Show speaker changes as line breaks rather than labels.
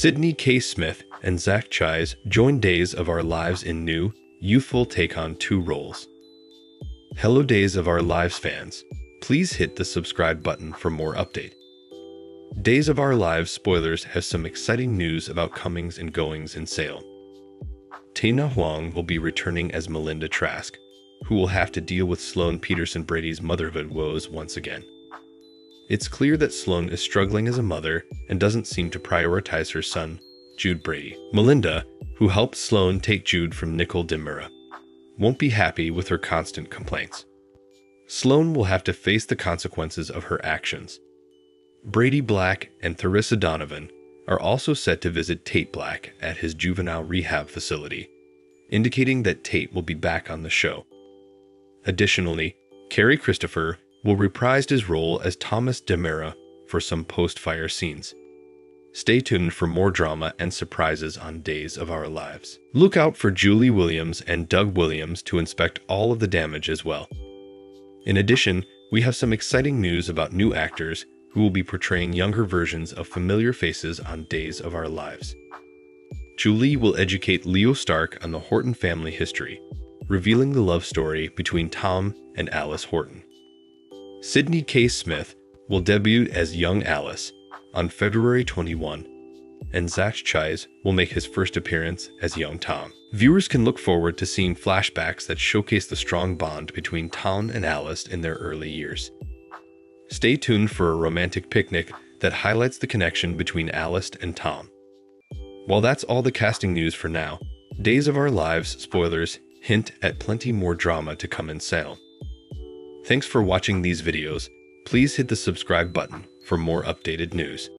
Sydney K. Smith and Zach Chies join Days of Our Lives in new, youthful take on two roles. Hello, Days of Our Lives fans. Please hit the subscribe button for more update. Days of Our Lives spoilers has some exciting news about comings and goings in Salem. Tina Huang will be returning as Melinda Trask, who will have to deal with Sloan Peterson Brady's motherhood woes once again. It's clear that Sloan is struggling as a mother and doesn't seem to prioritize her son, Jude Brady. Melinda, who helped Sloan take Jude from Nicole DiMera, won't be happy with her constant complaints. Sloan will have to face the consequences of her actions. Brady Black and Theresa Donovan are also set to visit Tate Black at his juvenile rehab facility, indicating that Tate will be back on the show. Additionally, Cary Christopher will reprise his role as Thomas DiMera for some post fire scenes. Stay tuned for more drama and surprises on Days of Our Lives. Look out for Julie Williams and Doug Williams to inspect all of the damage as well. In addition, we have some exciting news about new actors who will be portraying younger versions of familiar faces on Days of Our Lives. Julie will educate Leo Stark on the Horton family history, revealing the love story between Tom and Alice Horton. Sydney K. Smith will debut as young Alice on February 21, and Zach Chies will make his first appearance as young Tom. Viewers can look forward to seeing flashbacks that showcase the strong bond between Tom and Alice in their early years. Stay tuned for a romantic picnic that highlights the connection between Alice and Tom. While that's all the casting news for now, Days of Our Lives spoilers hint at plenty more drama to come in Salem. Thanks for watching these videos. Please hit the subscribe button for more updated news.